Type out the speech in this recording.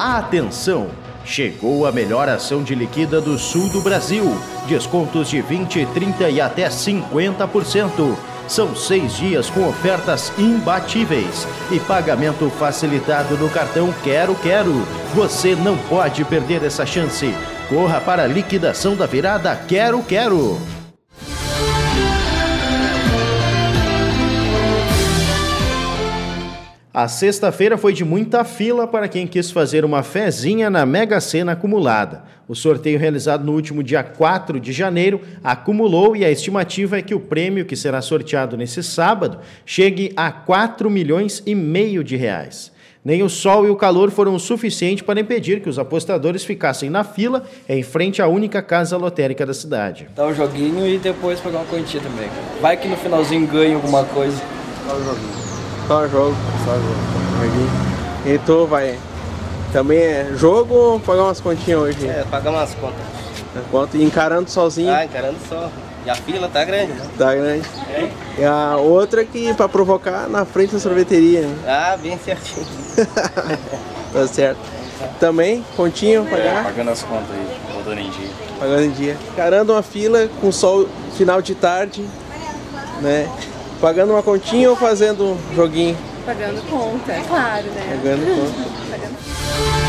Atenção! Chegou a melhor ação de liquida do sul do Brasil. Descontos de 20, 30 e até 50%. São seis dias com ofertas imbatíveis e pagamento facilitado no cartão Quero Quero. Você não pode perder essa chance. Corra para a liquidação da virada Quero Quero. A sexta-feira foi de muita fila para quem quis fazer uma fezinha na Mega Sena acumulada. O sorteio realizado no último dia 4 de janeiro acumulou e a estimativa é que o prêmio que será sorteado nesse sábado chegue a 4 milhões e meio de reais. Nem o sol e o calor foram o suficiente para impedir que os apostadores ficassem na fila em frente à única casa lotérica da cidade. Dá um joguinho e depois pegar uma quantia também. Vai que no finalzinho ganha alguma coisa. Dá um joguinho. Só jogo. Só jogo. E tu vai. Também é jogo ou pagar umas continhas hoje? É, pagar umas contas. Quanto? E encarando sozinho? Ah, encarando só. E a fila tá grande, né? Tá grande. É. E a outra que pra provocar na frente da sorveteria. Né? Ah, bem certinho. tá certo. Também, continho, pagar? É, pagando as contas aí, voltando em dia. Pagando em dia. Encarando uma fila com sol final de tarde, né? Pagando uma continha ou fazendo um joguinho? Pagando conta, é claro, né? Pagando conta. Pagando...